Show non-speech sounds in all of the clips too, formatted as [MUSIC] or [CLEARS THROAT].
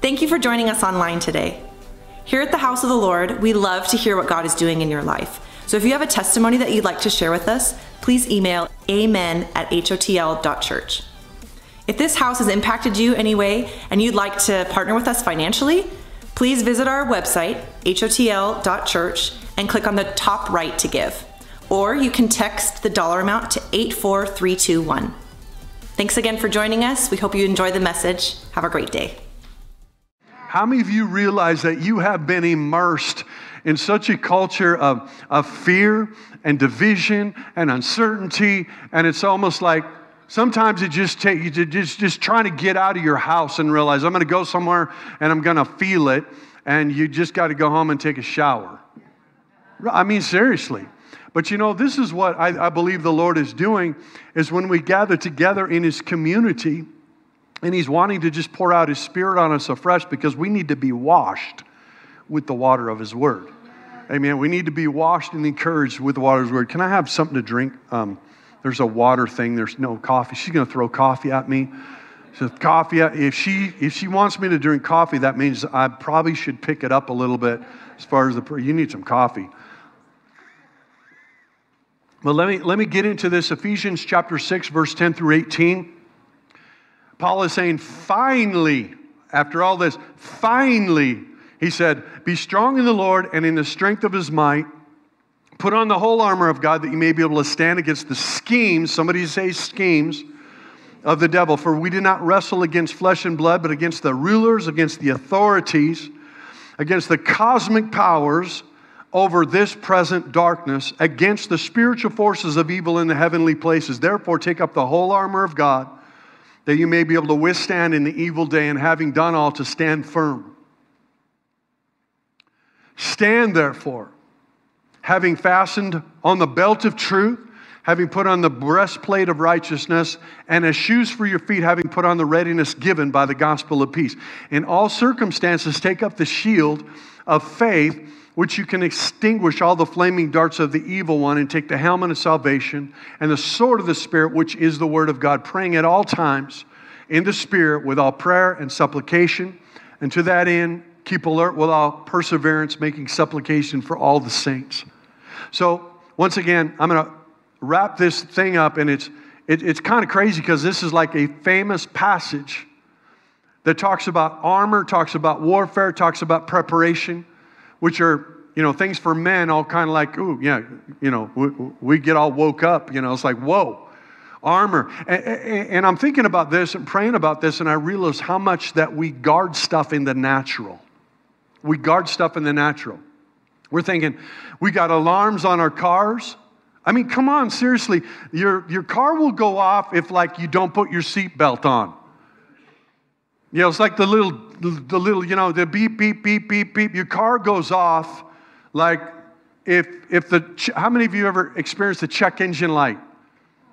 Thank you for joining us online today. Here at the House of the Lord, we love to hear what God is doing in your life. So if you have a testimony that you'd like to share with us, please email amen at hotl.church. If this house has impacted you anyway and you'd like to partner with us financially, please visit our website, hotl.church, and click on the top right to give. Or you can text the dollar amount to 84321. Thanks again for joining us. We hope you enjoy the message. Have a great day. How many of you realize that you have been immersed in such a culture of, of fear and division and uncertainty? And it's almost like sometimes it just takes you just, just trying to get out of your house and realize I'm going to go somewhere and I'm going to feel it. And you just got to go home and take a shower. I mean, seriously. But you know, this is what I, I believe the Lord is doing is when we gather together in His community and He's wanting to just pour out His Spirit on us afresh because we need to be washed with the water of His Word. Amen. We need to be washed and encouraged with the water of His Word. Can I have something to drink? Um, there's a water thing. There's no coffee. She's going to throw coffee at me. So coffee. If she if she wants me to drink coffee, that means I probably should pick it up a little bit. As far as the you need some coffee. But let me let me get into this. Ephesians chapter six, verse ten through eighteen. Paul is saying, finally, after all this, finally, he said, Be strong in the Lord and in the strength of his might. Put on the whole armor of God that you may be able to stand against the schemes, somebody say schemes, of the devil. For we do not wrestle against flesh and blood, but against the rulers, against the authorities, against the cosmic powers over this present darkness, against the spiritual forces of evil in the heavenly places. Therefore, take up the whole armor of God that you may be able to withstand in the evil day, and having done all, to stand firm. Stand therefore, having fastened on the belt of truth, having put on the breastplate of righteousness, and as shoes for your feet, having put on the readiness given by the gospel of peace. In all circumstances, take up the shield of faith which you can extinguish all the flaming darts of the evil one and take the helmet of salvation and the sword of the Spirit, which is the word of God, praying at all times in the Spirit with all prayer and supplication. And to that end, keep alert with all perseverance, making supplication for all the saints. So, once again, I'm going to wrap this thing up, and it's, it, it's kind of crazy because this is like a famous passage that talks about armor, talks about warfare, talks about preparation which are you know things for men all kind of like ooh yeah you know we, we, get all woke up you know it's like whoa armor. And, and, i'm thinking about this and praying about this and i realize how much that we guard stuff in the natural. We guard stuff in the natural. We're thinking we got alarms on our cars. I mean come on seriously your, your car will go off if like you don't put your seatbelt on you know, it's like the little, the little, you know, the beep, beep, beep, beep, beep. Your car goes off like if, if the, how many of you ever experienced the check engine light?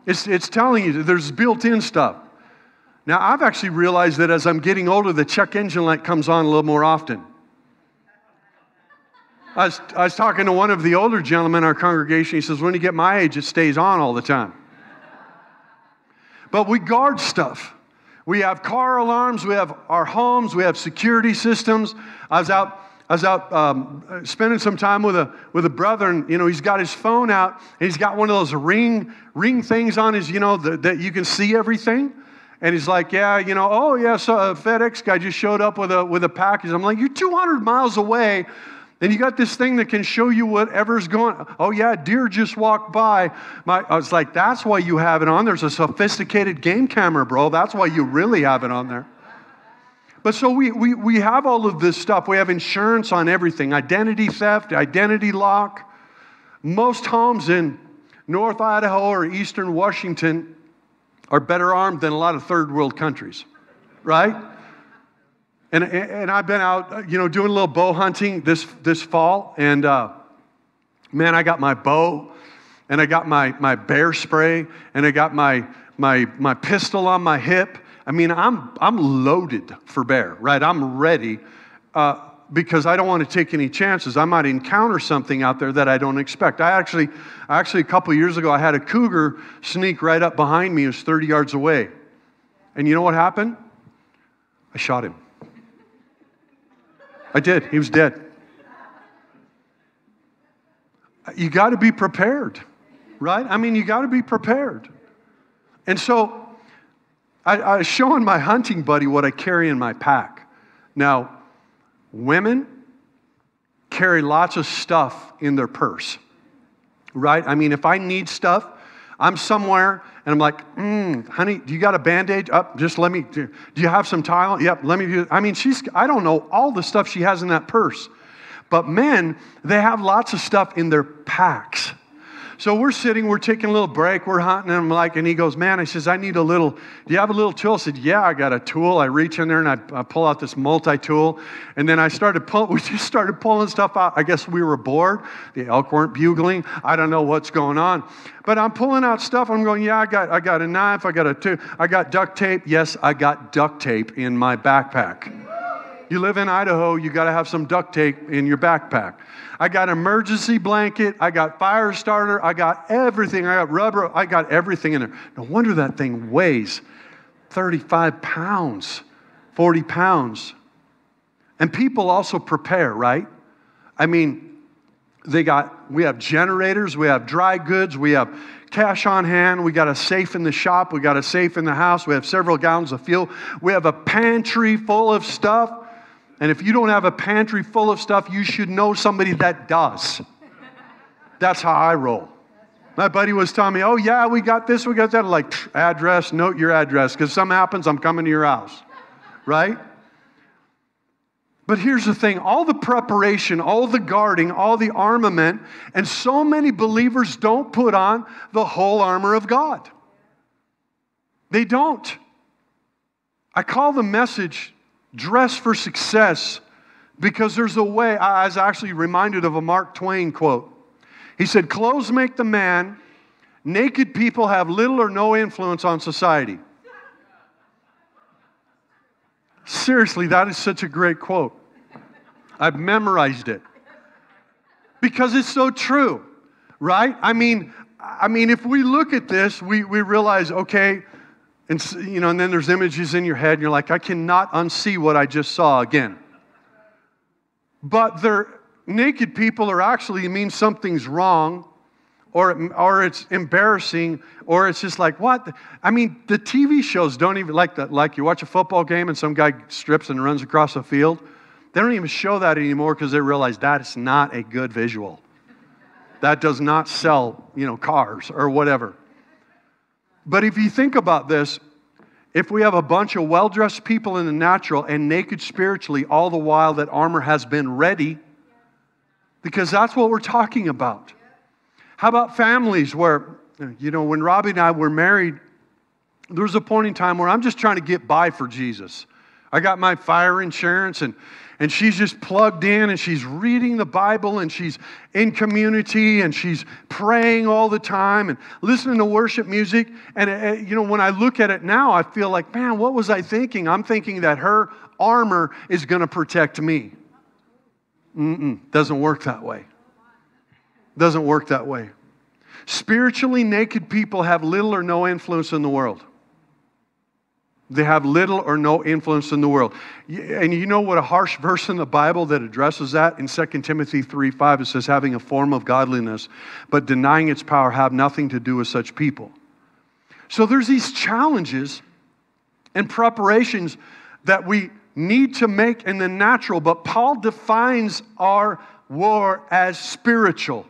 It's, it's telling you there's built in stuff. Now, I've actually realized that as I'm getting older, the check engine light comes on a little more often. I was, I was talking to one of the older gentlemen in our congregation. He says, When you get my age, it stays on all the time. But we guard stuff. We have car alarms, we have our homes, we have security systems. I was out, I was out um, spending some time with a, with a brother, and you know, he's got his phone out, and he's got one of those ring, ring things on his, you know, the, that you can see everything. And he's like, yeah, you know, oh, yeah, so a FedEx guy just showed up with a, with a package. I'm like, you're 200 miles away. And you got this thing that can show you whatever's going. Oh yeah, deer just walked by. My, I was like, that's why you have it on. There's a sophisticated game camera, bro. That's why you really have it on there. But so we, we, we have all of this stuff. We have insurance on everything identity theft, identity lock. Most homes in North Idaho or Eastern Washington are better armed than a lot of third world countries, right? And, and I've been out, you know, doing a little bow hunting this, this fall. And uh, man, I got my bow and I got my, my bear spray and I got my, my, my pistol on my hip. I mean, I'm, I'm loaded for bear, right? I'm ready. Uh, because I don't want to take any chances. I might encounter something out there that I don't expect. I actually, actually a couple years ago, I had a cougar sneak right up behind me. It was 30 yards away. And you know what happened? I shot him. I did. He was dead. You got to be prepared, right? I mean, you got to be prepared. And so I, I was showing my hunting buddy what I carry in my pack. Now, Women carry lots of stuff in their purse, right? I mean, if I need stuff, I'm somewhere and I'm like, mm, honey, do you got a band aid? Up, oh, just let me, do, do you have some tile? Yep, let me do I mean, she's, I don't know all the stuff she has in that purse. But men, they have lots of stuff in their packs. So we're sitting, we're taking a little break, we're hunting, and I'm like, and he goes, Man, I says, I need a little, do you have a little tool? I said, Yeah, I got a tool. I reach in there and I, I pull out this multi tool. And then I started pulling, [LAUGHS] we just started pulling stuff out. I guess we were bored. The elk weren't bugling. I don't know what's going on. But I'm pulling out stuff. I'm going, Yeah, I got, I got a knife. I got a two. I got duct tape. Yes, I got duct tape in my backpack. You live in Idaho, you got to have some duct tape in your backpack. I got emergency blanket, I got fire starter, I got everything. I got rubber, I got everything in there. No wonder that thing weighs 35 pounds, 40 pounds. And people also prepare, right? I mean, they got we have generators, we have dry goods, we have cash on hand, we got a safe in the shop, we got a safe in the house, we have several gallons of fuel, we have a pantry full of stuff. And if you don't have a pantry full of stuff, you should know somebody that does. That's how I roll. My buddy was telling me, oh, yeah, we got this, we got that. I'm like, address, note your address, because something happens, I'm coming to your house. Right? But here's the thing all the preparation, all the guarding, all the armament, and so many believers don't put on the whole armor of God. They don't. I call the message Dress for success because there's a way. I was actually reminded of a Mark Twain quote. He said, Clothes make the man, naked people have little or no influence on society. Seriously, that is such a great quote. I've memorized it because it's so true, right? I mean, I mean, if we look at this, we, we realize, okay, and, you know, and then there's images in your head, and you're like, I cannot unsee what I just saw again. But they're naked people are actually means something's wrong, or, or it's embarrassing, or it's just like, what? I mean, the TV shows don't even like that. Like you watch a football game and some guy strips and runs across a field. They don't even show that anymore because they realize that's not a good visual. That does not sell, you know, cars or whatever. But if you think about this, if we have a bunch of well dressed people in the natural and naked spiritually, all the while that armor has been ready, because that's what we're talking about. How about families where, you know, when Robbie and I were married, there was a point in time where I'm just trying to get by for Jesus. I got my fire insurance and and she's just plugged in and she's reading the Bible and she's in community and she's praying all the time and listening to worship music. And, uh, you know, when I look at it now, I feel like, man, what was I thinking? I'm thinking that her armor is going to protect me. Mm-mm, doesn't work that way. Doesn't work that way. Spiritually naked people have little or no influence in the world. They have little or no influence in the world. And you know what a harsh verse in the Bible that addresses that? In 2 Timothy 3 5, it says, having a form of godliness, but denying its power, have nothing to do with such people. So there's these challenges and preparations that we need to make in the natural, but Paul defines our war as spiritual.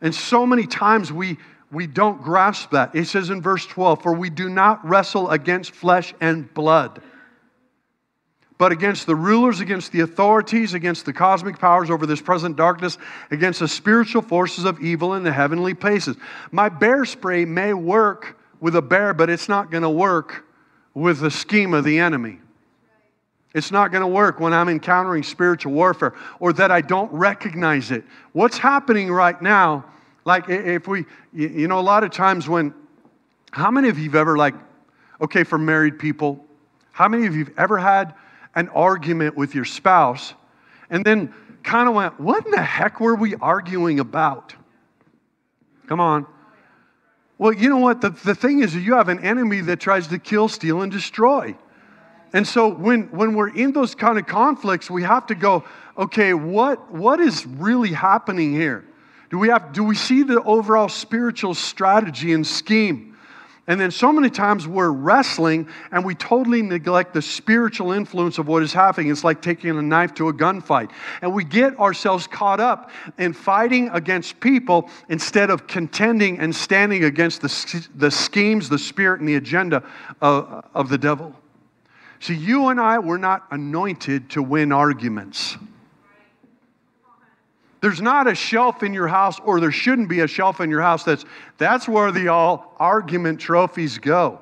And so many times we we don't grasp that. It says in verse 12, For we do not wrestle against flesh and blood, but against the rulers, against the authorities, against the cosmic powers over this present darkness, against the spiritual forces of evil in the heavenly places. My bear spray may work with a bear, but it's not going to work with the scheme of the enemy. It's not going to work when I'm encountering spiritual warfare or that I don't recognize it. What's happening right now like, if we, you know, a lot of times when, how many of you have ever, like, okay, for married people, how many of you have ever had an argument with your spouse and then kind of went, What in the heck were we arguing about? Come on. Well, you know what? The, the thing is, you have an enemy that tries to kill, steal, and destroy. And so when, when we're in those kind of conflicts, we have to go, okay, what, what is really happening here? Do we, have, do we see the overall spiritual strategy and scheme? And then so many times we're wrestling and we totally neglect the spiritual influence of what is happening. It's like taking a knife to a gunfight. And we get ourselves caught up in fighting against people instead of contending and standing against the, the schemes, the spirit, and the agenda of, of the devil. See, you and I were not anointed to win arguments. There's not a shelf in your house, or there shouldn't be a shelf in your house that's that's where the all argument trophies go.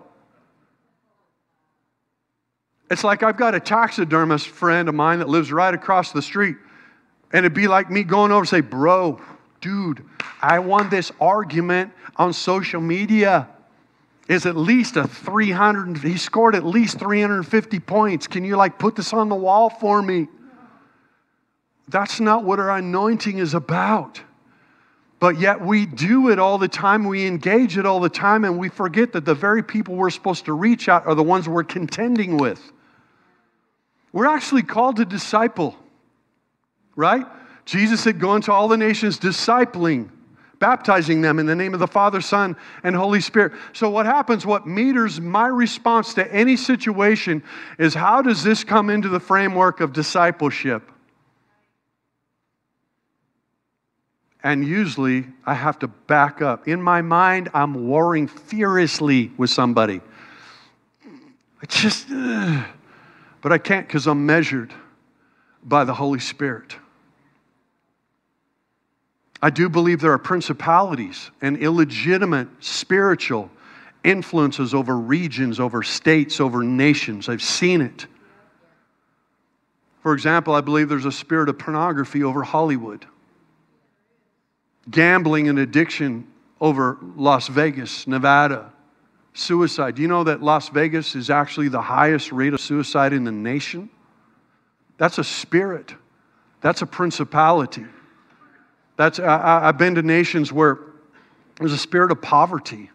It's like I've got a taxidermist friend of mine that lives right across the street. And it'd be like me going over and say, Bro, dude, I won this argument on social media is at least a 300 he scored at least 350 points can you like put this on the wall for me that's not what our anointing is about but yet we do it all the time we engage it all the time and we forget that the very people we're supposed to reach out are the ones we're contending with we're actually called to disciple right jesus said go into all the nations discipling baptizing them in the name of the Father, Son, and Holy Spirit. So, what happens, what meters my response to any situation is how does this come into the framework of discipleship? And usually I have to back up. In my mind, I'm warring furiously with somebody. I just, uh, but I can't because I'm measured by the Holy Spirit. I do believe there are principalities and illegitimate spiritual influences over regions, over states, over nations. I've seen it. For example, I believe there's a spirit of pornography over Hollywood, gambling and addiction over Las Vegas, Nevada, suicide. Do you know that Las Vegas is actually the highest rate of suicide in the nation? That's a spirit, that's a principality. That's, I, I've been to nations where there's a spirit of poverty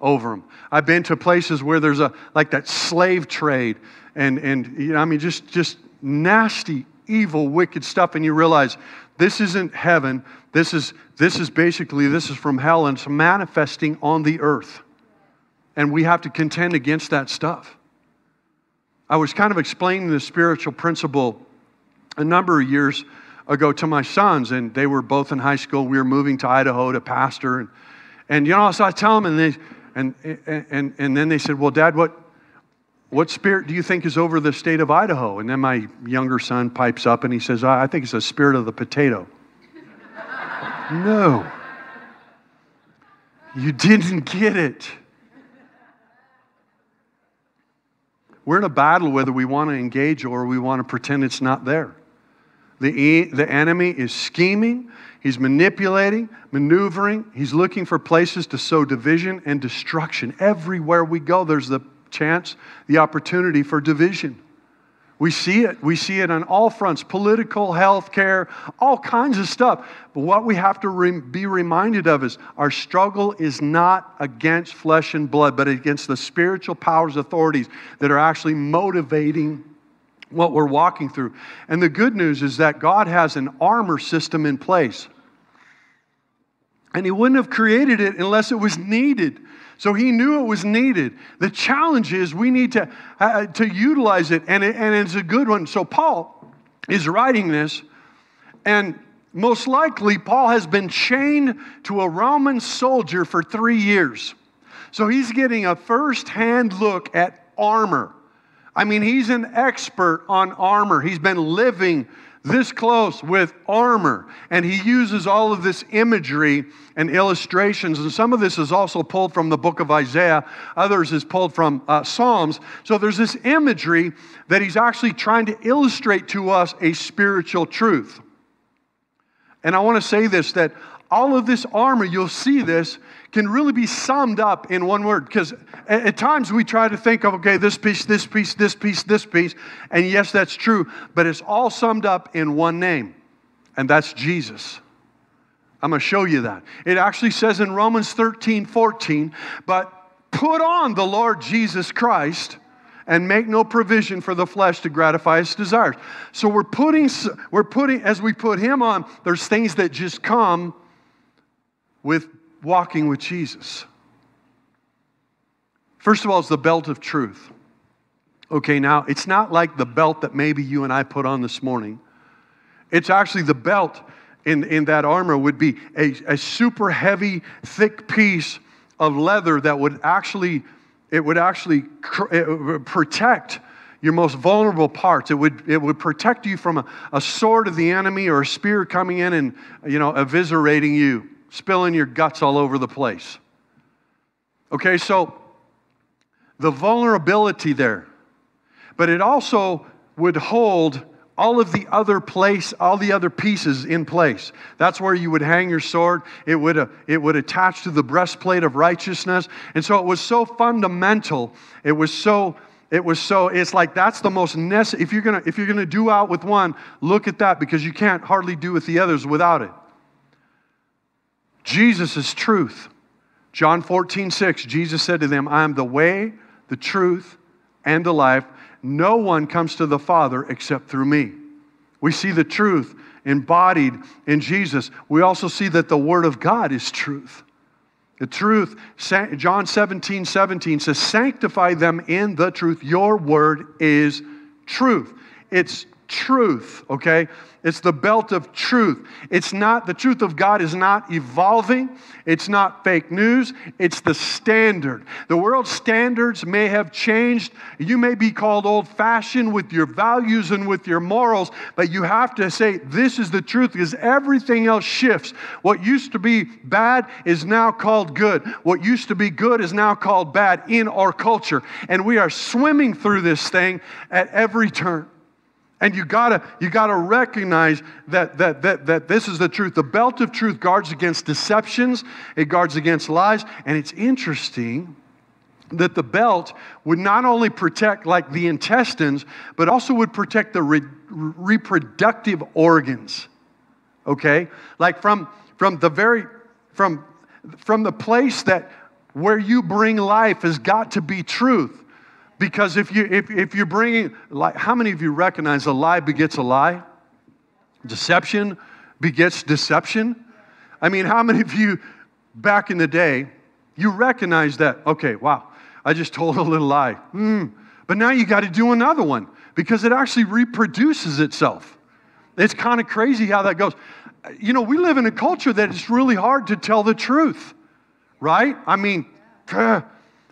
over them. I've been to places where there's a like that slave trade and and you know I mean just just nasty evil wicked stuff and you realize this isn't heaven this is this is basically this is from hell and it's manifesting on the earth and we have to contend against that stuff. I was kind of explaining the spiritual principle a number of years ago to my sons, and they were both in high school. We were moving to Idaho to pastor. And, and you know, so I tell them, and, they, and, and, and then they said, Well, Dad, what, what spirit do you think is over the state of Idaho? And then my younger son pipes up and he says, I think it's the spirit of the potato. No. You didn't get it. We're in a battle whether we want to engage or we want to pretend it's not there. The, the enemy is scheming, he's manipulating, maneuvering, he's looking for places to sow division and destruction. Everywhere we go, there's the chance, the opportunity for division. We see it. We see it on all fronts political, health care, all kinds of stuff. But what we have to re- be reminded of is our struggle is not against flesh and blood, but against the spiritual powers, authorities that are actually motivating what we're walking through. And the good news is that God has an armor system in place. And He wouldn't have created it unless it was needed. So He knew it was needed. The challenge is we need to, uh, to utilize it, and, it, and it's a good one. So Paul is writing this, and most likely Paul has been chained to a Roman soldier for three years. So he's getting a first hand look at armor. I mean, he's an expert on armor. He's been living this close with armor. And he uses all of this imagery and illustrations. And some of this is also pulled from the book of Isaiah, others is pulled from uh, Psalms. So there's this imagery that he's actually trying to illustrate to us a spiritual truth. And I want to say this that all of this armor, you'll see this, can really be summed up in one word. Because at, times we try to think of, okay, this piece, this piece, this piece, this piece. And yes, that's true. But it's all summed up in one name, and that's Jesus. I'm going to show you that. It actually says in Romans 13 14, but put on the Lord Jesus Christ and make no provision for the flesh to gratify its desires. So we're putting, we're putting, as we put him on, there's things that just come with walking with Jesus. First of all, it's the belt of truth. Okay, now it's not like the belt that maybe you and I put on this morning. It's actually the belt in, in that armor would be a, a super heavy, thick piece of leather that would actually it would actually it would protect your most vulnerable parts. It would, it would protect you from a, a sword of the enemy or a spear coming in and, you know, eviscerating you, spilling your guts all over the place. Okay, so the vulnerability there, but it also would hold all of the other place, all the other pieces in place. That's where you would hang your sword. It would, uh, it would attach to the breastplate of righteousness. And so it was so fundamental. It was so, it was so, it's like that's the most necessary. If you're gonna, if you're gonna do out with one, look at that because you can't hardly do with the others without it. Jesus is truth. John 14, 6, Jesus said to them, I am the way, the truth, and the life. No one comes to the Father except through me. We see the truth embodied in Jesus. We also see that the Word of God is truth. The truth, John 17, 17 says, Sanctify them in the truth. Your word is truth. It's truth, okay? It's the belt of truth. It's not, the truth of God is not evolving. It's not fake news. It's the standard. The world's standards may have changed. You may be called old fashioned with your values and with your morals, but you have to say, this is the truth because everything else shifts. What used to be bad is now called good. What used to be good is now called bad in our culture. And we are swimming through this thing at every turn. And you gotta, you gotta recognize that, that, that, that this is the truth. The belt of truth guards against deceptions, it guards against lies. And it's interesting that the belt would not only protect like the intestines, but also would protect the re- reproductive organs. Okay? Like from, from the very, from, from the place that where you bring life has got to be truth. Because if, you, if, if you're bringing, like, how many of you recognize a lie begets a lie? Deception begets deception? I mean, how many of you back in the day, you recognize that, okay, wow, I just told a little lie. Mm, but now you got to do another one because it actually reproduces itself. It's kind of crazy how that goes. You know, we live in a culture that it's really hard to tell the truth, right? I mean, [CLEARS THROAT]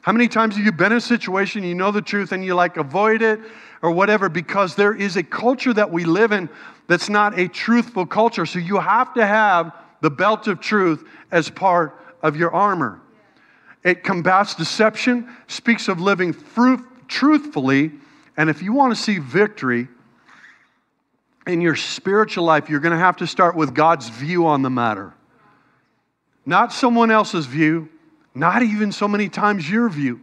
how many times have you been in a situation, you know the truth, and you like avoid it or whatever because there is a culture that we live in that's not a truthful culture. So you have to have the belt of truth as part of your armor. It combats deception, speaks of living fruit, truthfully, and if you want to see victory in your spiritual life, you're going to have to start with God's view on the matter. Not someone else's view, not even so many times your view.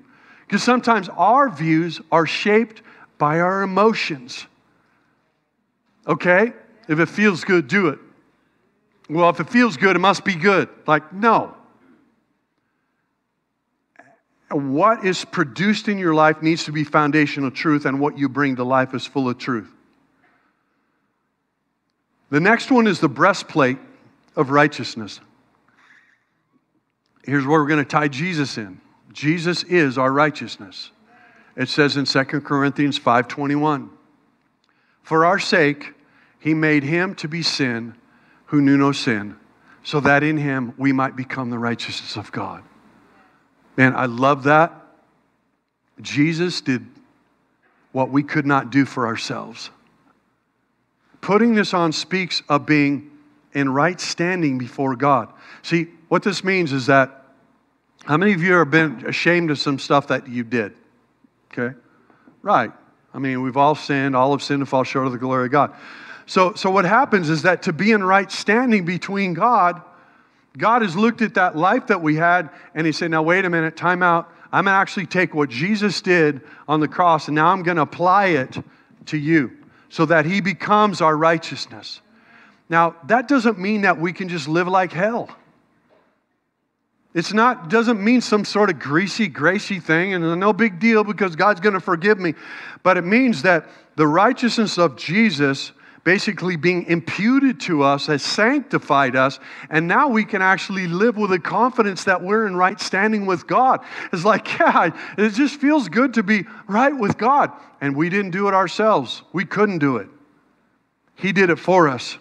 Because sometimes our views are shaped by our emotions. Okay? If it feels good, do it. Well, if it feels good, it must be good. Like, no. What is produced in your life needs to be foundational truth, and what you bring to life is full of truth. The next one is the breastplate of righteousness here's where we're going to tie Jesus in. Jesus is our righteousness. It says in 2 Corinthians 5:21, "For our sake he made him to be sin who knew no sin, so that in him we might become the righteousness of God." Man, I love that. Jesus did what we could not do for ourselves. Putting this on speaks of being in right standing before God. See, what this means is that how many of you have been ashamed of some stuff that you did? Okay? Right. I mean, we've all sinned, all have sinned and fall short of the glory of God. So, so what happens is that to be in right standing between God, God has looked at that life that we had and He said, Now, wait a minute, time out. I'm going to actually take what Jesus did on the cross and now I'm going to apply it to you so that He becomes our righteousness. Now, that doesn't mean that we can just live like hell. It's not, doesn't mean some sort of greasy, gracy thing and no big deal because God's going to forgive me. But it means that the righteousness of Jesus basically being imputed to us has sanctified us, and now we can actually live with a confidence that we're in right standing with God. It's like, [LAUGHS] yeah, it just feels good to be right with God. And we didn't do it ourselves, we couldn't do it. He did it for us.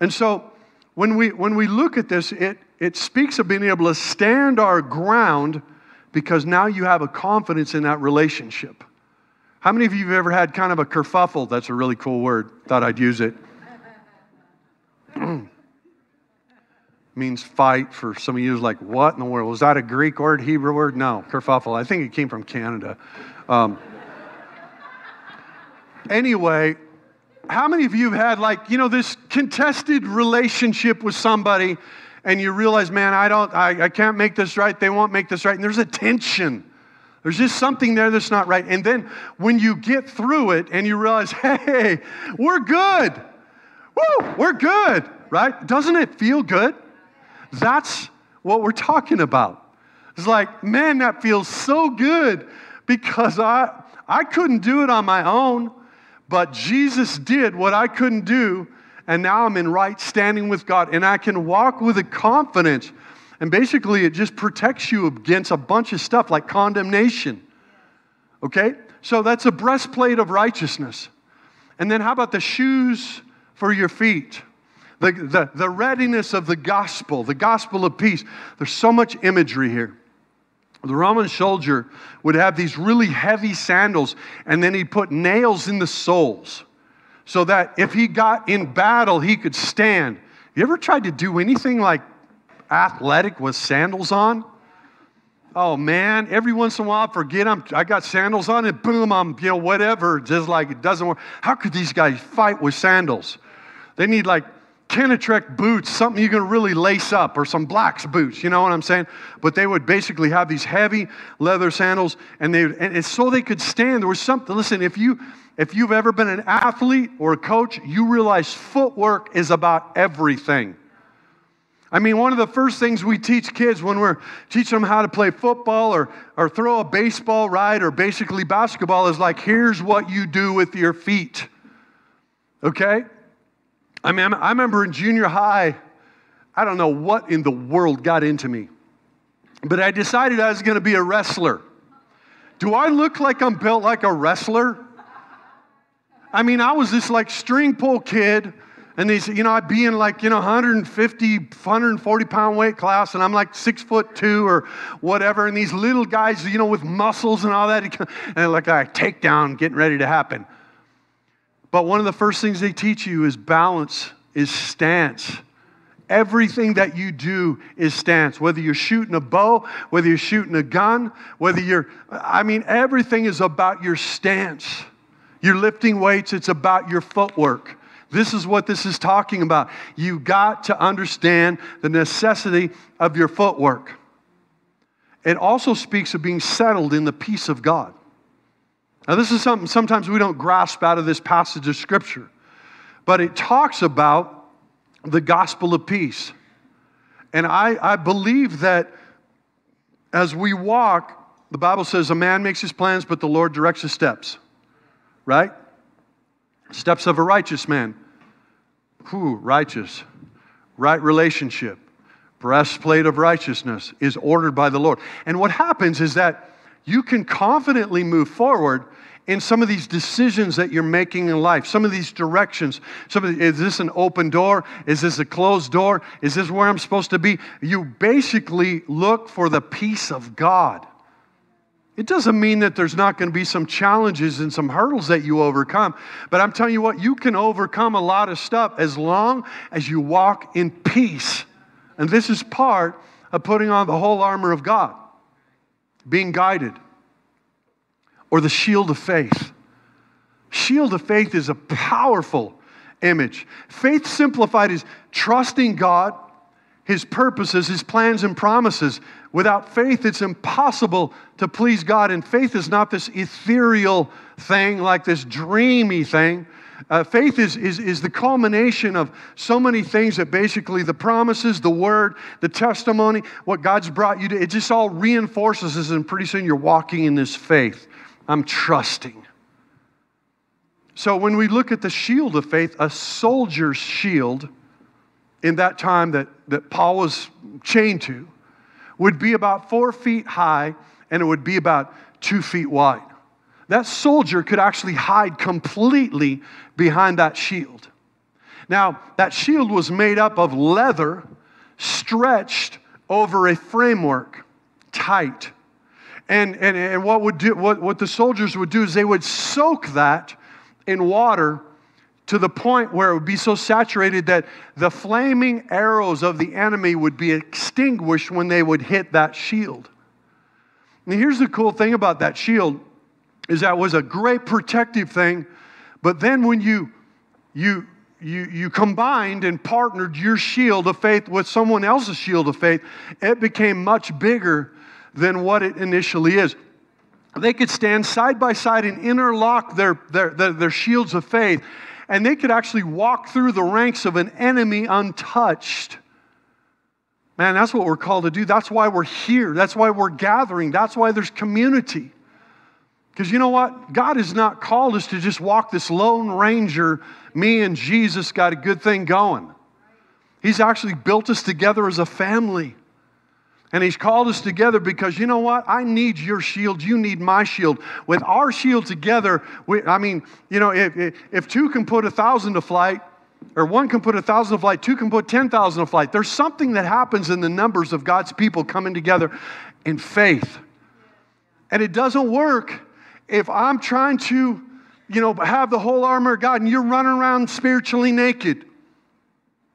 And so when we, when we look at this, it, it speaks of being able to stand our ground because now you have a confidence in that relationship. How many of you have ever had kind of a kerfuffle? That's a really cool word. Thought I'd use it. [CLEARS THROAT] means fight for some of you is like what in the world was that a greek word hebrew word no kerfuffle i think it came from canada um, [LAUGHS] anyway how many of you have had like you know this contested relationship with somebody and you realize, man, I don't, I, I can't make this right. They won't make this right. And there's a tension. There's just something there that's not right. And then when you get through it and you realize, [LAUGHS] hey, we're good. Woo, we're good, right? Doesn't it feel good? That's what we're talking about. It's like, man, that feels so good because I, I couldn't do it on my own, but Jesus did what I couldn't do and now I'm in right standing with God, and I can walk with a confidence. And basically, it just protects you against a bunch of stuff like condemnation. Okay? So that's a breastplate of righteousness. And then, how about the shoes for your feet? The, the, the readiness of the gospel, the gospel of peace. There's so much imagery here. The Roman soldier would have these really heavy sandals, and then he'd put nails in the soles so that if he got in battle, he could stand. You ever tried to do anything like athletic with sandals on? Oh man, every once in a while I forget I'm, I got sandals on and boom, I'm, you know, whatever, just like it doesn't work. How could these guys fight with sandals? They need like Kenetrek boots, something you can really lace up, or some blacks boots, you know what I'm saying? But they would basically have these heavy leather sandals, and they and so they could stand. There was something. Listen, if you if you've ever been an athlete or a coach, you realize footwork is about everything. I mean, one of the first things we teach kids when we're teaching them how to play football or, or throw a baseball, right, or basically basketball is like, here's what you do with your feet. Okay? I mean, I remember in junior high, I don't know what in the world got into me, but I decided I was going to be a wrestler. Do I look like I'm built like a wrestler? I mean, I was this like string pull kid, and these, you know, I'd be in like, you know, 150, 140 pound weight class, and I'm like six foot two or whatever, and these little guys, you know, with muscles and all that, [LAUGHS] and like a takedown getting ready to happen. But one of the first things they teach you is balance, is stance. Everything that you do is stance. Whether you're shooting a bow, whether you're shooting a gun, whether you're, I mean, everything is about your stance. You're lifting weights, it's about your footwork. This is what this is talking about. You got to understand the necessity of your footwork. It also speaks of being settled in the peace of God. Now, this is something sometimes we don't grasp out of this passage of Scripture, but it talks about the gospel of peace. And I, I believe that as we walk, the Bible says a man makes his plans, but the Lord directs his steps right? Steps of a righteous man. Who? Righteous. Right relationship. Breastplate of righteousness is ordered by the Lord. And what happens is that you can confidently move forward in some of these decisions that you're making in life, some of these directions. Some the, is this an open door? Is this a closed door? Is this where I'm supposed to be? You basically look for the peace of God. It doesn't mean that there's not going to be some challenges and some hurdles that you overcome. But I'm telling you what, you can overcome a lot of stuff as long as you walk in peace. And this is part of putting on the whole armor of God, being guided, or the shield of faith. Shield of faith is a powerful image. Faith simplified is trusting God, his purposes, his plans, and promises. Without faith, it's impossible to please God. And faith is not this ethereal thing, like this dreamy thing. Uh, faith is, is, is the culmination of so many things that basically the promises, the word, the testimony, what God's brought you to, it just all reinforces this, and pretty soon you're walking in this faith. I'm trusting. So when we look at the shield of faith, a soldier's shield in that time that, that Paul was chained to would be about four feet high and it would be about two feet wide. That soldier could actually hide completely behind that shield. Now, that shield was made up of leather stretched over a framework, tight. And, and, and what, would do, what, what the soldiers would do is they would soak that in water to the point where it would be so saturated that the flaming arrows of the enemy would be extinguished when they would hit that shield. Now, here's the cool thing about that shield is that was a great protective thing, but then when you you you, you combined and partnered your shield of faith with someone else's shield of faith, it became much bigger than what it initially is. They could stand side by side and interlock their, their, their, their shields of faith and they could actually walk through the ranks of an enemy untouched. Man, that's what we're called to do. That's why we're here. That's why we're gathering. That's why there's community. Because you know what? God has not called us to just walk this lone ranger, me and Jesus got a good thing going. He's actually built us together as a family. And he's called us together because you know what? I need your shield. You need my shield. With our shield together, we, I mean, you know, if, if two can put a thousand to flight, or one can put a thousand to flight, two can put 10,000 to flight. There's something that happens in the numbers of God's people coming together in faith. And it doesn't work if I'm trying to, you know, have the whole armor of God and you're running around spiritually naked.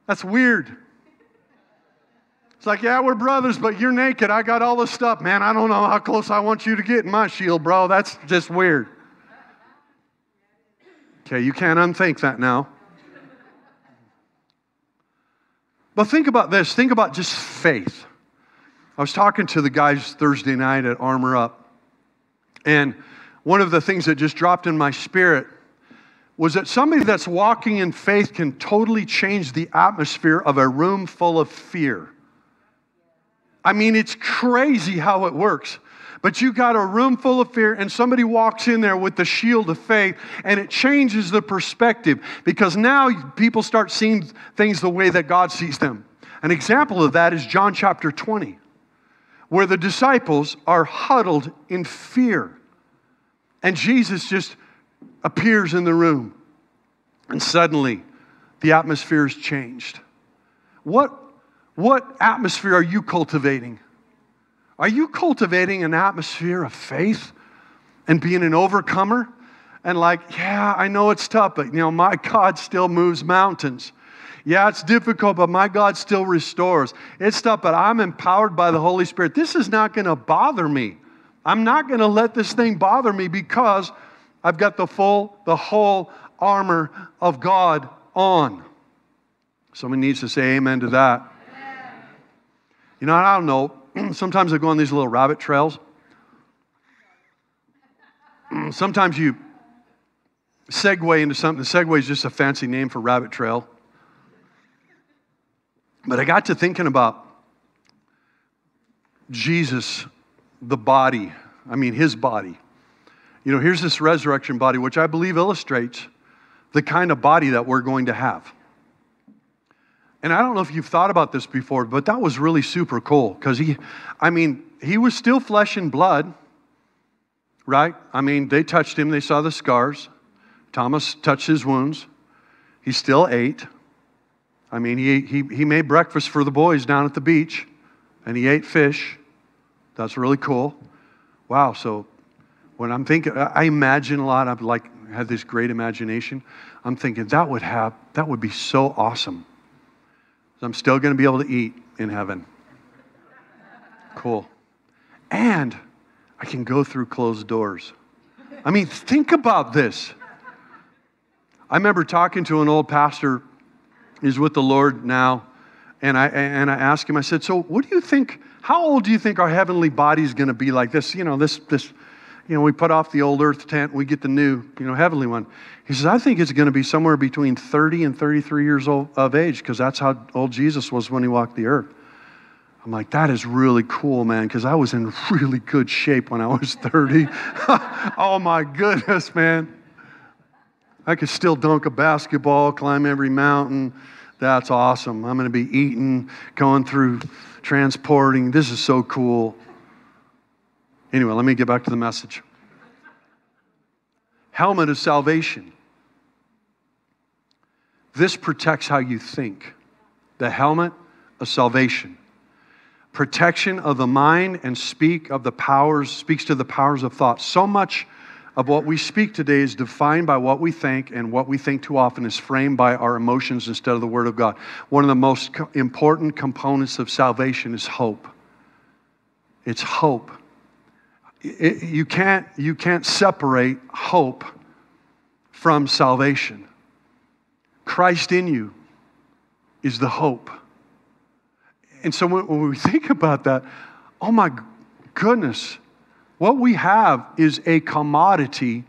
That's weird. It's like, yeah, we're brothers, but you're naked. I got all this stuff. Man, I don't know how close I want you to get in my shield, bro. That's just weird. Okay, you can't unthink that now. But think about this. Think about just faith. I was talking to the guys Thursday night at Armor Up, and one of the things that just dropped in my spirit was that somebody that's walking in faith can totally change the atmosphere of a room full of fear. I mean, it's crazy how it works. But you got a room full of fear, and somebody walks in there with the shield of faith, and it changes the perspective because now people start seeing things the way that God sees them. An example of that is John chapter 20, where the disciples are huddled in fear, and Jesus just appears in the room, and suddenly the atmosphere is changed. What what atmosphere are you cultivating? Are you cultivating an atmosphere of faith and being an overcomer? And like, yeah, I know it's tough, but you know, my God still moves mountains. Yeah, it's difficult, but my God still restores. It's tough, but I'm empowered by the Holy Spirit. This is not going to bother me. I'm not going to let this thing bother me because I've got the full, the whole armor of God on. Someone needs to say amen to that. You know, I don't know. [CLEARS THROAT] Sometimes I go on these little rabbit trails. [CLEARS THROAT] Sometimes you segue into something. Segue is just a fancy name for rabbit trail. But I got to thinking about Jesus, the body. I mean, his body. You know, here's this resurrection body, which I believe illustrates the kind of body that we're going to have. And I don't know if you've thought about this before, but that was really super cool because he, I mean, he was still flesh and blood, right? I mean, they touched him, they saw the scars. Thomas touched his wounds. He still ate. I mean, he, he, he made breakfast for the boys down at the beach and he ate fish. That's really cool. Wow, so when I'm thinking, I imagine a lot, I've like had this great imagination. I'm thinking that would have, that would be so awesome I'm still going to be able to eat in heaven. Cool. And I can go through closed doors. I mean, think about this. I remember talking to an old pastor, he's with the Lord now, And I, and I asked him, I said, So what do you think? How old do you think our heavenly body is going to be like this? You know, this, this, you know, we put off the old earth tent, we get the new, you know, heavenly one. He says, I think it's going to be somewhere between 30 and 33 years old, of age because that's how old Jesus was when he walked the earth. I'm like, that is really cool, man, because I was in really good shape when I was 30. [LAUGHS] oh my goodness, man. I could still dunk a basketball, climb every mountain. That's awesome. I'm going to be eating, going through transporting. This is so cool. Anyway, let me get back to the message. Helmet of salvation. This protects how you think. The helmet of salvation. Protection of the mind and speak of the powers, speaks to the powers of thought. So much of what we speak today is defined by what we think, and what we think too often is framed by our emotions instead of the Word of God. One of the most co- important components of salvation is hope. It's hope. It, you, can't, you can't separate hope from salvation. Christ in you is the hope. And so when, when we think about that, oh my goodness, what we have is a commodity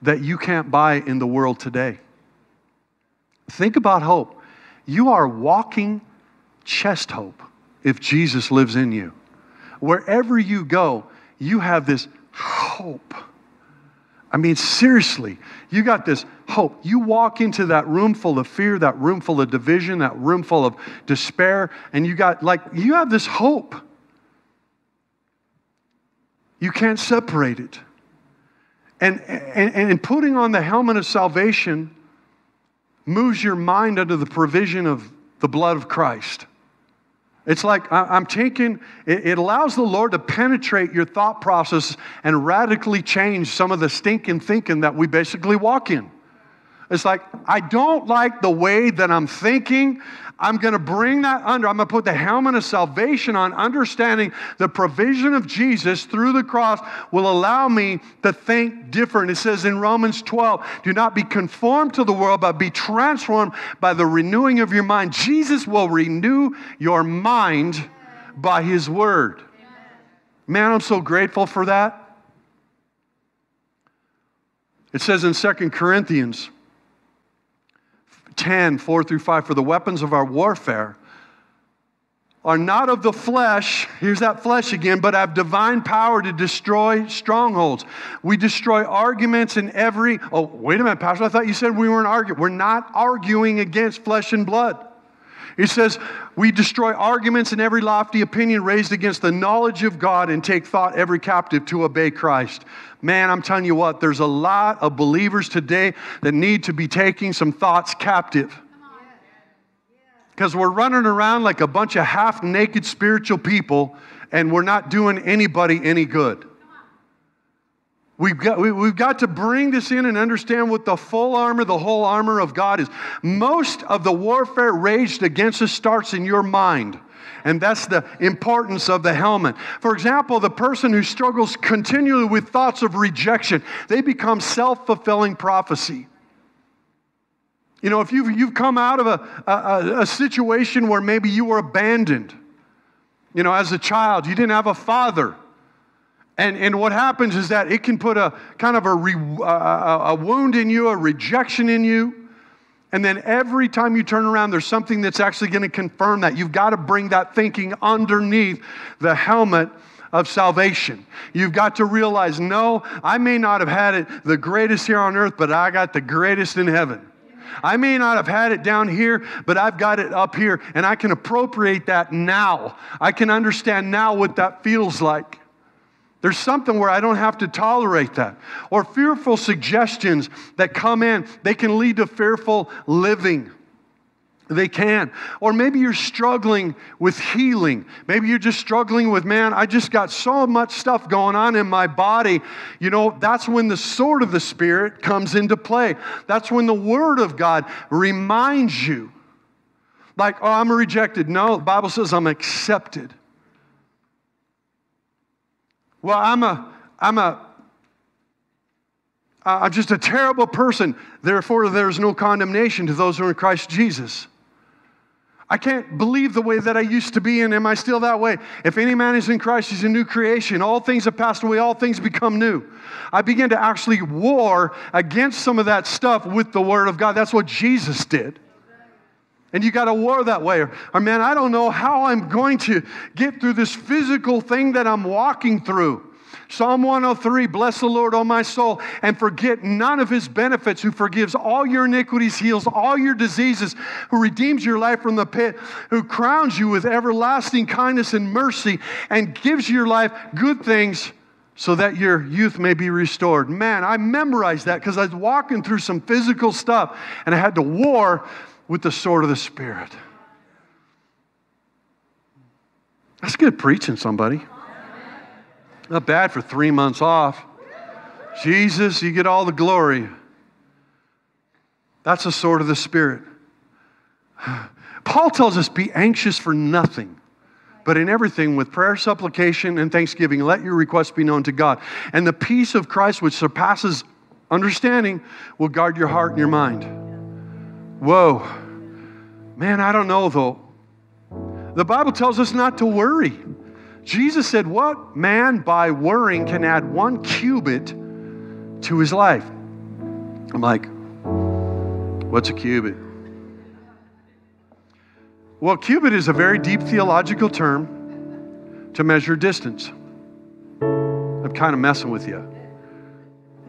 that you can't buy in the world today. Think about hope. You are walking chest hope if Jesus lives in you. Wherever you go, you have this hope. I mean, seriously, you got this hope. You walk into that room full of fear, that room full of division, that room full of despair, and you got like, you have this hope. You can't separate it. And, and, and putting on the helmet of salvation moves your mind under the provision of the blood of Christ. It's like I'm taking, it allows the Lord to penetrate your thought process and radically change some of the stinking thinking that we basically walk in. It's like, I don't like the way that I'm thinking. I'm going to bring that under. I'm going to put the helmet of salvation on, understanding the provision of Jesus through the cross will allow me to think different. It says in Romans 12, do not be conformed to the world, but be transformed by the renewing of your mind. Jesus will renew your mind by his word. Man, I'm so grateful for that. It says in Second Corinthians, 10, 4 through 5, for the weapons of our warfare are not of the flesh, here's that flesh again, but have divine power to destroy strongholds. We destroy arguments in every, oh, wait a minute, Pastor, I thought you said we weren't arguing. We're not arguing against flesh and blood. He says, We destroy arguments and every lofty opinion raised against the knowledge of God and take thought every captive to obey Christ. Man, I'm telling you what, there's a lot of believers today that need to be taking some thoughts captive. Because we're running around like a bunch of half naked spiritual people and we're not doing anybody any good. We've got, we, have got to bring this in and understand what the full armor, the whole armor of God is. Most of the warfare raged against us starts in your mind. And that's the importance of the helmet. For example, the person who struggles continually with thoughts of rejection, they become self fulfilling prophecy. You know, if you've, you've come out of a, a, a situation where maybe you were abandoned, you know, as a child, you didn't have a father and, and what happens is that it can put a kind of a, re, a, a wound in you, a rejection in you. And then every time you turn around, there's something that's actually going to confirm that. You've got to bring that thinking underneath the helmet of salvation. You've got to realize no, I may not have had it the greatest here on earth, but I got the greatest in heaven. I may not have had it down here, but I've got it up here, and I can appropriate that now. I can understand now what that feels like. There's something where I don't have to tolerate that. Or fearful suggestions that come in, they can lead to fearful living. They can. Or maybe you're struggling with healing. Maybe you're just struggling with, man, I just got so much stuff going on in my body. You know, that's when the sword of the Spirit comes into play. That's when the Word of God reminds you. Like, oh, I'm rejected. No, the Bible says I'm accepted. Well, I'm a, I'm a, I'm just a terrible person. Therefore, there's no condemnation to those who are in Christ Jesus. I can't believe the way that I used to be, and am I still that way? If any man is in Christ, he's a new creation. All things have passed away, all things become new. I began to actually war against some of that stuff with the Word of God. That's what Jesus did. And you got to war that way. Or, or, man, I don't know how I'm going to get through this physical thing that I'm walking through. Psalm 103 Bless the Lord, O my soul, and forget none of his benefits, who forgives all your iniquities, heals all your diseases, who redeems your life from the pit, who crowns you with everlasting kindness and mercy, and gives your life good things so that your youth may be restored. Man, I memorized that because I was walking through some physical stuff and I had to war with the sword of the Spirit. That's good preaching, somebody. Not bad for three months off. Jesus, you get all the glory. That's the sword of the Spirit. [SIGHS] Paul tells us be anxious for nothing, but in everything with prayer, supplication, and thanksgiving, let your requests be known to God. And the peace of Christ, which surpasses understanding, will guard your heart and your mind. Whoa. Man, I don't know though. The Bible tells us not to worry. Jesus said, What man by worrying can add one cubit to his life? I'm like, What's a cubit? Well, cubit is a very deep theological term to measure distance. I'm kind of messing with you.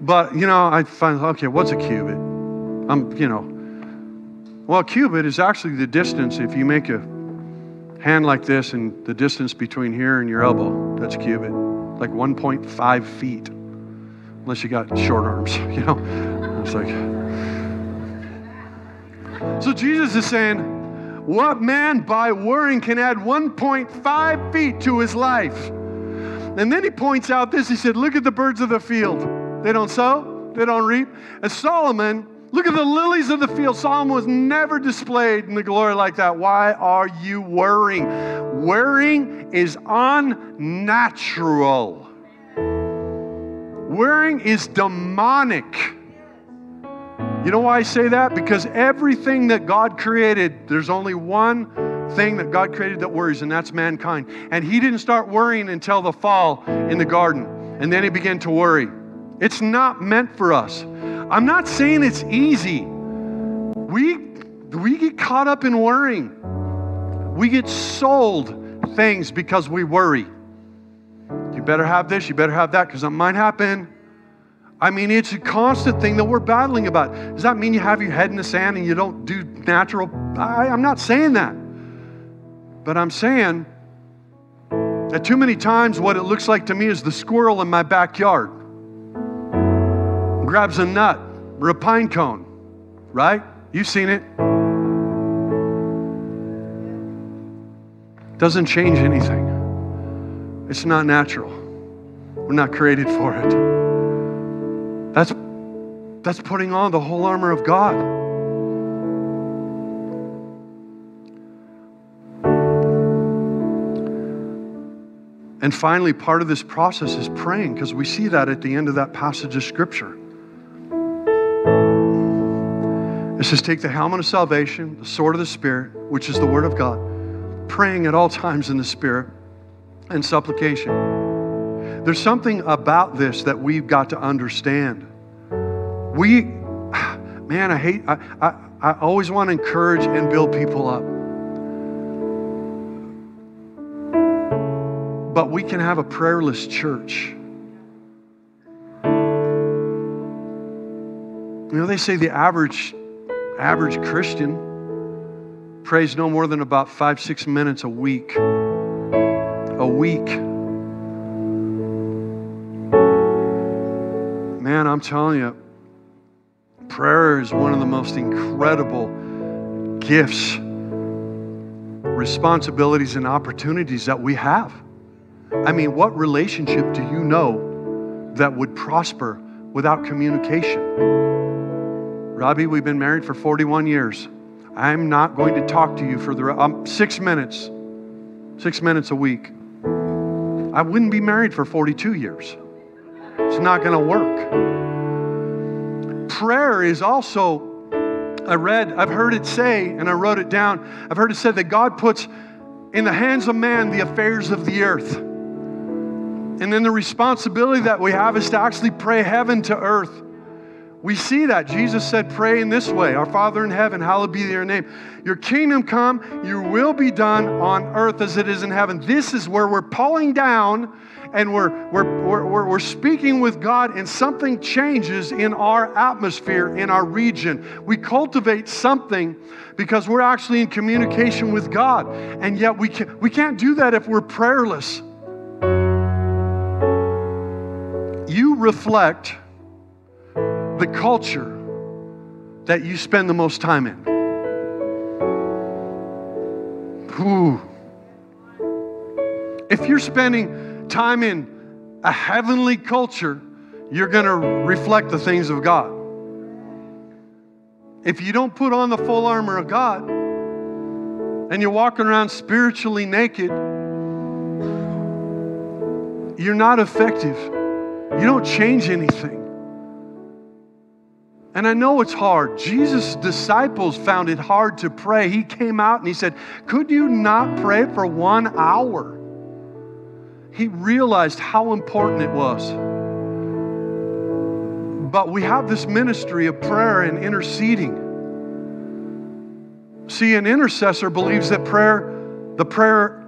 But, you know, I find, okay, what's a cubit? I'm, you know, well, a cubit is actually the distance if you make a hand like this and the distance between here and your elbow, that's cubit. Like 1.5 feet. Unless you got short arms, [LAUGHS] you know? It's like. So Jesus is saying, What man by worrying can add 1.5 feet to his life? And then he points out this. He said, Look at the birds of the field. They don't sow, they don't reap. And Solomon Look at the lilies of the field. Solomon was never displayed in the glory like that. Why are you worrying? Worrying is unnatural. Worrying is demonic. You know why I say that? Because everything that God created, there's only one thing that God created that worries, and that's mankind. And He didn't start worrying until the fall in the garden, and then He began to worry. It's not meant for us. I'm not saying it's easy. We, we get caught up in worrying. We get sold things because we worry. You better have this, you better have that, because it might happen. I mean, it's a constant thing that we're battling about. Does that mean you have your head in the sand and you don't do natural? I, I'm not saying that. But I'm saying that too many times what it looks like to me is the squirrel in my backyard grabs a nut or a pine cone, right? You've seen it. Doesn't change anything. It's not natural. We're not created for it. That's, that's putting on the whole armor of God. And finally, part of this process is praying because we see that at the end of that passage of Scripture. It says, Take the helmet of salvation, the sword of the Spirit, which is the Word of God, praying at all times in the Spirit and supplication. There's something about this that we've got to understand. We, [SIGHS] man, I hate, I, I, I always want to encourage and build people up. But we can have a prayerless church. You know, they say the average average Christian prays no more than about five, six minutes a week. A week. Man, I'm telling you, prayer is one of the most incredible gifts, responsibilities, and opportunities that we have. I mean, what relationship do you know that would prosper without communication? Robbie, we've been married for 41 years. I'm not going to talk to you for the um, six minutes, six minutes a week. I wouldn't be married for 42 years. It's not going to work. Prayer is also I read, I've heard it say, and I wrote it down. I've heard it said that God puts in the hands of man the affairs of the earth. And then the responsibility that we have is to actually pray heaven to earth. We see that. Jesus said, Pray in this way Our Father in heaven, hallowed be your name. Your kingdom come, your will be done on earth as it is in heaven. This is where we're pulling down and we're, we're, we're, we're, speaking with God, and something changes in our atmosphere, in our region. We cultivate something because we're actually in communication with God. And yet we, can, we can't do that if we're prayerless. You reflect the culture that you spend the most time in. Ooh. If you're spending time in a heavenly culture, you're going to reflect the things of God. If you don't put on the full armor of God and you're walking around spiritually naked, you're not effective. You don't change anything. And I know it's hard. Jesus' disciples found it hard to pray. He came out and he said, Could you not pray for one hour? He realized how important it was. But we have this ministry of prayer and interceding. See, an intercessor believes that prayer, the prayer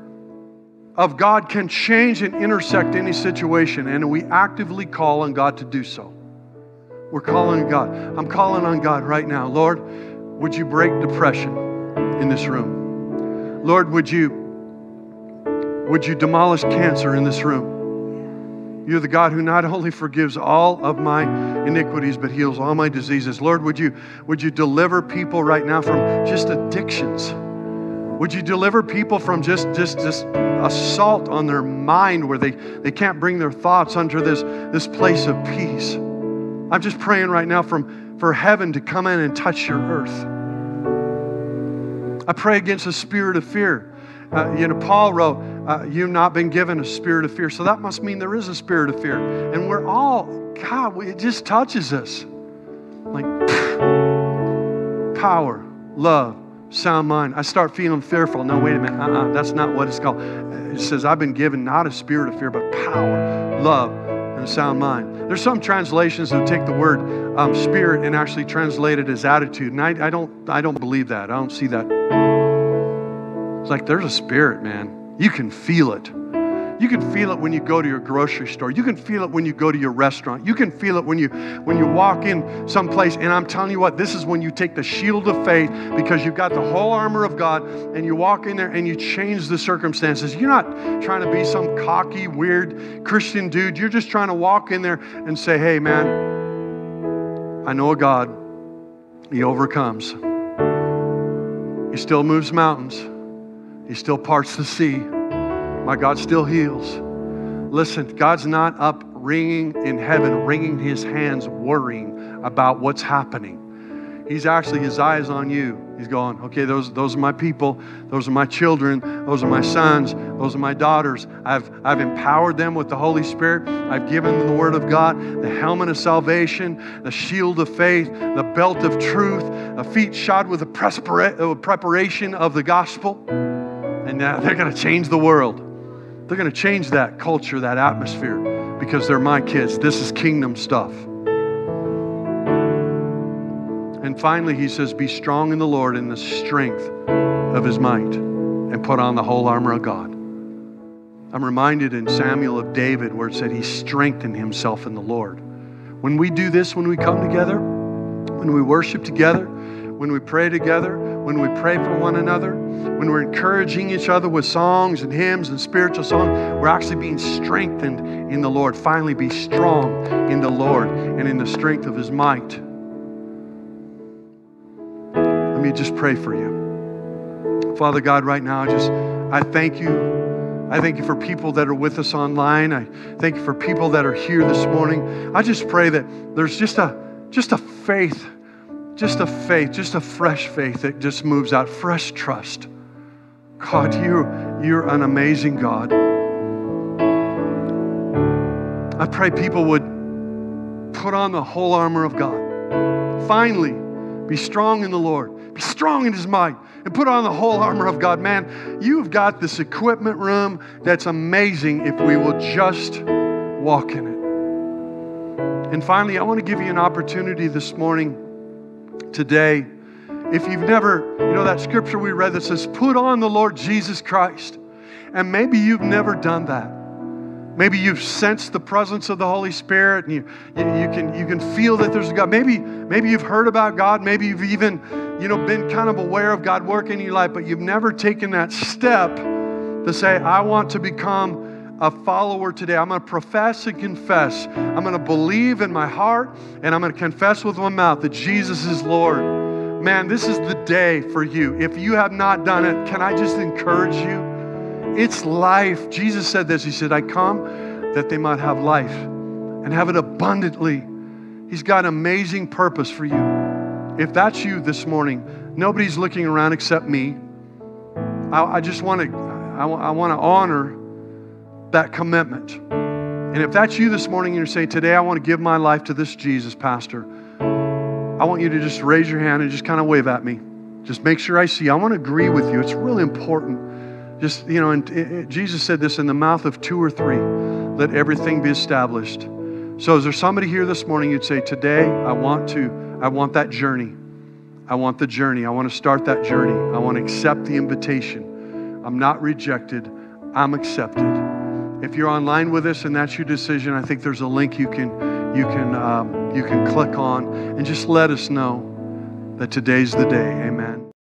of God, can change and intersect any situation, and we actively call on God to do so. We're calling on God. I'm calling on God right now. Lord, would you break depression in this room? Lord, would you would you demolish cancer in this room? You're the God who not only forgives all of my iniquities but heals all my diseases. Lord, would you would you deliver people right now from just addictions? Would you deliver people from just just just assault on their mind where they, they can't bring their thoughts under this, this place of peace? I'm just praying right now from, for heaven to come in and touch your earth. I pray against a spirit of fear. Uh, you know, Paul wrote, uh, You've not been given a spirit of fear. So that must mean there is a spirit of fear. And we're all, God, it just touches us. Like [LAUGHS] power, love, sound mind. I start feeling fearful. No, wait a minute. Uh-uh, that's not what it's called. It says, I've been given not a spirit of fear, but power, love, and a sound mind. There's some translations that take the word um, spirit and actually translate it as attitude, and I, I don't I don't believe that. I don't see that. It's like there's a spirit, man. You can feel it. You can feel it when you go to your grocery store. You can feel it when you go to your restaurant. You can feel it when you when you walk in someplace. And I'm telling you what, this is when you take the shield of faith because you've got the whole armor of God and you walk in there and you change the circumstances. You're not trying to be some cocky, weird Christian dude. You're just trying to walk in there and say, "Hey, man, I know a God. He overcomes. He still moves mountains. He still parts the sea." My God still heals. Listen, God's not up wringing in heaven, wringing his hands, worrying about what's happening. He's actually, his eyes on you. He's going, okay, those, those are my people. Those are my children. Those are my sons. Those are my daughters. I've, I've empowered them with the Holy Spirit. I've given them the Word of God, the helmet of salvation, the shield of faith, the belt of truth, the feet shod with the preparation of the gospel. And now [LAUGHS] they're going to change the world. They're going to change that culture, that atmosphere, because they're my kids. This is kingdom stuff. And finally, he says, Be strong in the Lord in the strength of his might, and put on the whole armor of God. I'm reminded in Samuel of David where it said he strengthened himself in the Lord. When we do this, when we come together, when we worship together, when we pray together, when we pray for one another, when we're encouraging each other with songs and hymns and spiritual songs, we're actually being strengthened in the Lord. Finally, be strong in the Lord and in the strength of his might. Let me just pray for you. Father God, right now, I just I thank you. I thank you for people that are with us online. I thank you for people that are here this morning. I just pray that there's just a just a faith just a faith, just a fresh faith that just moves out, fresh trust. God, you, you're an amazing God. I pray people would put on the whole armor of God. Finally, Be strong in the Lord. Be strong in his might. And put on the whole armor of God. Man, you've got this equipment room that's amazing if we will just walk in it. And finally, I want to give you an opportunity this morning, today. If you've never, you know, that scripture we read that says, put on the Lord Jesus Christ. And maybe you've never done that. Maybe you've sensed the presence of the Holy Spirit and you, you, you, can, you can feel that there's a God. Maybe, maybe you've heard about God. Maybe you've even you know, been kind of aware of God working in your life, but you've never taken that step to say, I want to become a follower today. I'm going to profess and confess. I'm going to believe in my heart and I'm going to confess with my mouth that Jesus is Lord. Man, this is the day for you. If you have not done it, can I just encourage you? It's life. Jesus said this. He said, I come that they might have life and have it abundantly. He's got an amazing purpose for you. If that's you this morning, nobody's looking around except me. I, I just want to I, I want to honor that commitment. And if that's you this morning and you're saying, Today I want to give my life to this Jesus, Pastor, I want you to just raise your hand and just kind of wave at me. Just make sure I see. I want to agree with you. It's really important. Just, you know, and it, it, Jesus said this in the mouth of two or three, let everything be established. So is there somebody here this morning you'd say, today I want to, I want that journey. I want the journey. I want to start that journey. I want to accept the invitation. I'm not rejected. I'm accepted. If you're online with us and that's your decision, I think there's a link you can you can um, you can click on and just let us know that today's the day. Amen.